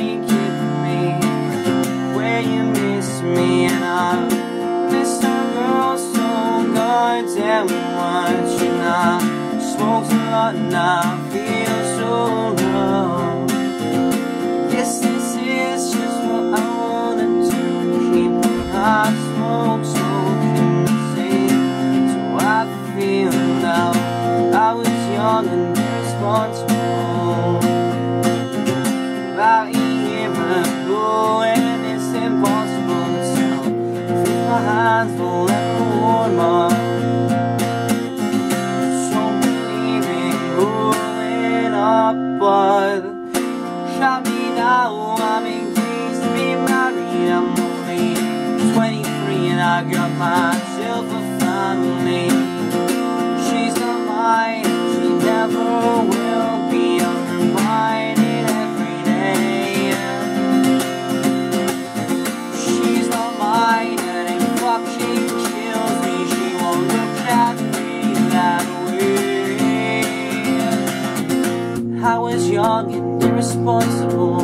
you give me, where you miss me, and I miss a girl so goddamn much, and I smoke a lot and I feel so rough. Yes, this is just what I wanted to do, keep hot smoke so can say, so I feel now. I was young and irresponsible. Up. But shot me now I'm engaged to be married I'm only 23 and I got myself a family I was young and irresponsible